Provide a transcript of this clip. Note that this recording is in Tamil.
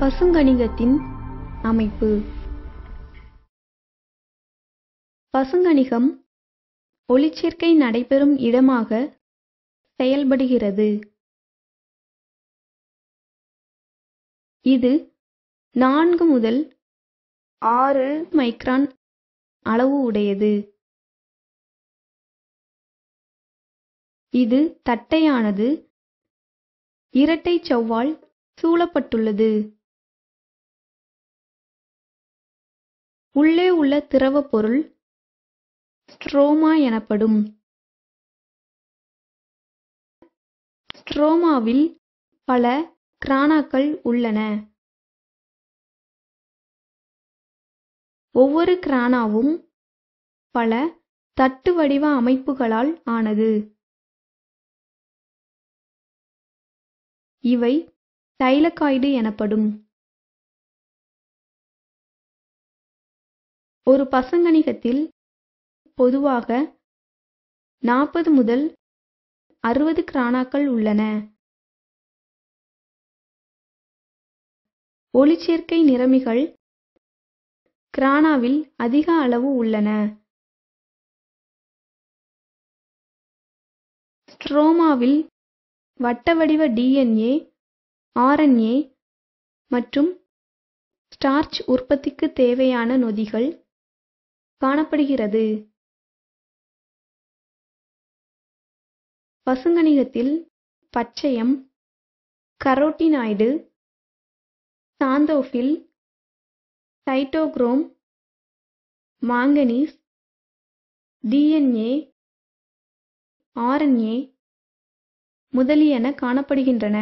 பசுங்கணிகத்தின் அமைப்பு பசுங்கணிகம் ஒளிச்சேர்க்கை நடைபெறும் இடமாக செயல்படுகிறது. இது நான்கு முதல் ஆறு மைக்ரான் அளவு உடையது. இது தட்டையானது, இரட்டைச் செவ்வால் சூழப்பட்டுள்ளது. உள்ளே உள்ள திரவப் பொருள் ஸ்ட்ரோமா எனப்படும். ஸ்ட்ரோமாவில் பல கிரானாக்கள் உள்ளன. ஒவ்வொரு கிரானாவும் பல தட்டு வடிவ அமைப்புகளால் ஆனது. இவை டைலகாய்டு எனப்படும். ஒரு பசங்கணிகத்தில் பொதுவாக நாற்பது முதல் அறுபது கிரானாக்கள் உள்ளன. ஒளிச்சேர்க்கை நிறமிகள் கிரானாவில் அதிக அளவு உள்ளன. ஸ்ட்ரோமாவில் வட்டவடிவ டிஎன்ஏ, ஆர்என்ஏ மற்றும் ஸ்டார்ச் உற்பத்திக்கு தேவையான நொதிகள் காணப்படுகிறது. பசுங்கணிகத்தில் பச்சையம், carotenoid, xanthophyll cytochrome, manganese, DNA, RNA முதலியன காணப்படுகின்றன.